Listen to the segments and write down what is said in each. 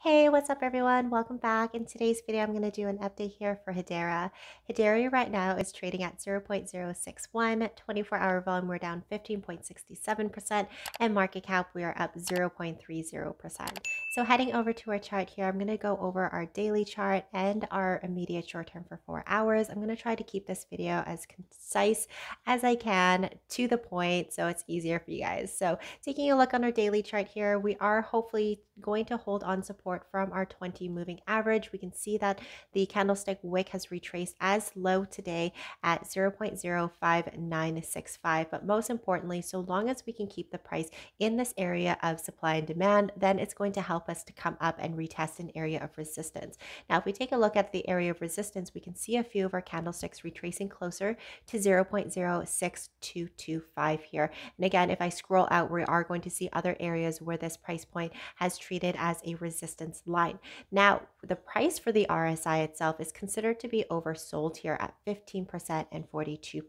Hey, what's up everyone? Welcome back. In today's video, I'm going to do an update here for Hedera. Hedera right now is trading at 0.061, 24 hour volume, we're down 15.67%, and market cap, we are up 0.30%. So heading over to our chart here, I'm going to go over our daily chart and our immediate short term for four hours. I'm going to try to keep this video as concise as I can to the point so it's easier for you guys. So taking a look on our daily chart here, we are hopefully going to hold on support from our 20 moving average. We can see that the candlestick wick has retraced as low today at 0.05965. But most importantly, so long as we can keep the price in this area of supply and demand, then it's going to help us to come up and retest an area of resistance. Now, if we take a look at the area of resistance, we can see a few of our candlesticks retracing closer to 0.06225 here. And again, if I scroll out, we are going to see other areas where this price point has treated as a resistance line. Now, the price for the RSI itself is considered to be oversold here at 15% and 42%.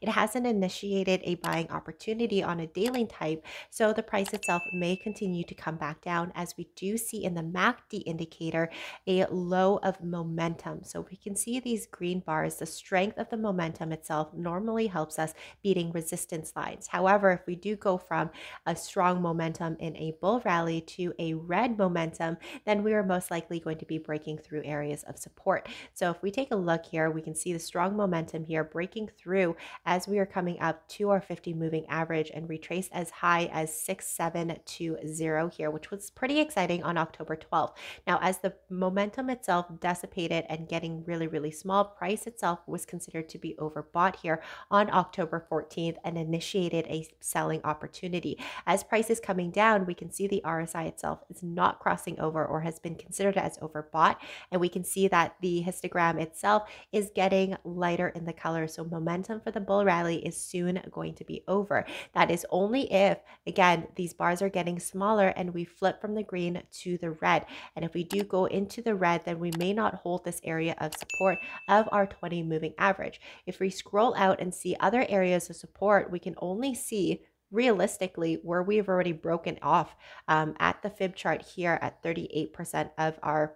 It hasn't initiated a buying opportunity on a daily type, so the price itself may continue to come back down as we do see in the MACD indicator a low of momentum. So we can see these green bars, the strength of the momentum itself normally helps us beating resistance lines. However, if we do go from a strong momentum in a bull rally to a red momentum, then we are most likely going to be breaking through areas of support. So if we take a look here, we can see the strong momentum here breaking through as we are coming up to our 50 moving average and retrace as high as 6720 here, which was pretty exciting on October 12th. Now, as the momentum itself dissipated and getting really, really small, price itself was considered to be overbought here on October 14th and initiated a selling opportunity. As price is coming down, we can see the RSI itself is not crossing over or has been considered as overbought. And we can see that the histogram itself is getting lighter in the color. So momentum for the bull rally is soon going to be over. That is only if, again, these bars are getting smaller and we flip from the green to the red. And if we do go into the red, then we may not hold this area of support of our 20 moving average. If we scroll out and see other areas of support, we can only see realistically, where we've already broken off um, at the fib chart here at 38% of our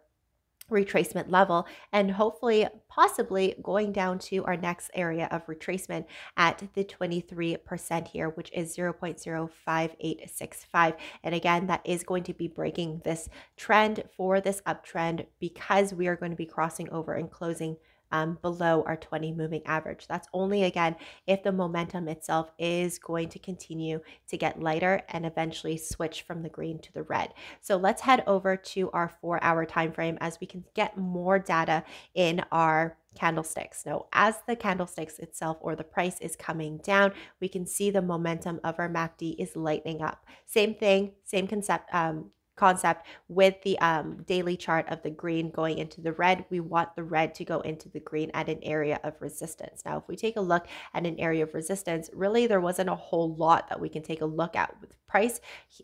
retracement level and hopefully possibly going down to our next area of retracement at the 23% here which is 0.05865 and again that is going to be breaking this trend for this uptrend because we are going to be crossing over and closing um, below our 20 moving average. That's only again if the momentum itself is going to continue to get lighter and eventually switch from the green to the red. So let's head over to our four hour time frame as we can get more data in our candlesticks. Now, as the candlesticks itself or the price is coming down, we can see the momentum of our MACD is lightening up. Same thing, same concept, um, concept with the um, daily chart of the green going into the red. We want the red to go into the green at an area of resistance. Now, if we take a look at an area of resistance, really there wasn't a whole lot that we can take a look at. With price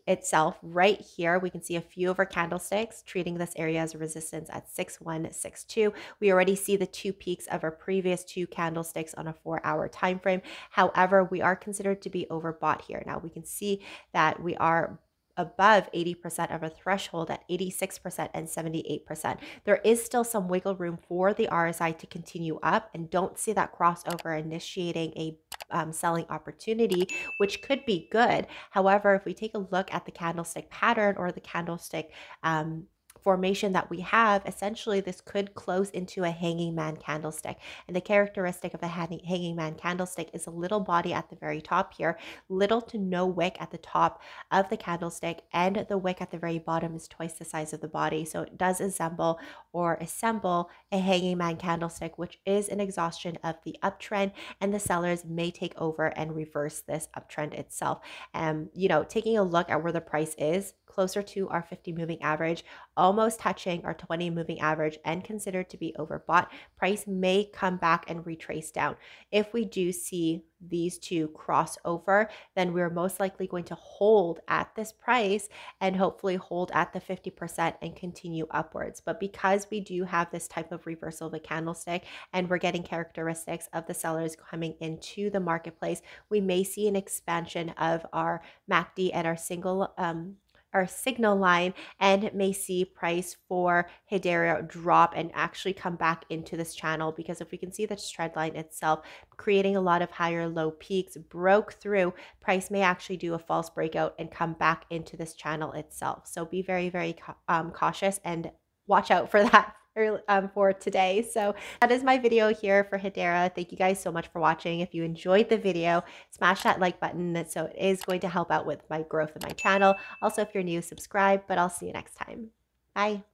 itself right here, we can see a few of our candlesticks treating this area as a resistance at 6162. We already see the two peaks of our previous two candlesticks on a four hour time frame. However, we are considered to be overbought here. Now we can see that we are above 80% of a threshold at 86% and 78%. There is still some wiggle room for the RSI to continue up and don't see that crossover initiating a um, selling opportunity, which could be good. However, if we take a look at the candlestick pattern or the candlestick um, formation that we have, essentially this could close into a hanging man candlestick. And the characteristic of a hanging man candlestick is a little body at the very top here, little to no wick at the top of the candlestick, and the wick at the very bottom is twice the size of the body. So it does assemble or assemble a hanging man candlestick, which is an exhaustion of the uptrend, and the sellers may take over and reverse this uptrend itself. And, um, you know, taking a look at where the price is, closer to our 50 moving average, almost touching our 20 moving average and considered to be overbought, price may come back and retrace down. If we do see these two cross over, then we're most likely going to hold at this price and hopefully hold at the 50% and continue upwards. But because we do have this type of reversal of a candlestick and we're getting characteristics of the sellers coming into the marketplace, we may see an expansion of our MACD and our single um, our signal line and may see price for Hedera drop and actually come back into this channel because if we can see the trend line itself creating a lot of higher low peaks broke through price may actually do a false breakout and come back into this channel itself. So be very very um, cautious and watch out for that um, for today. So that is my video here for Hedera. Thank you guys so much for watching. If you enjoyed the video, smash that like button. So it is going to help out with my growth of my channel. Also, if you're new, subscribe, but I'll see you next time. Bye.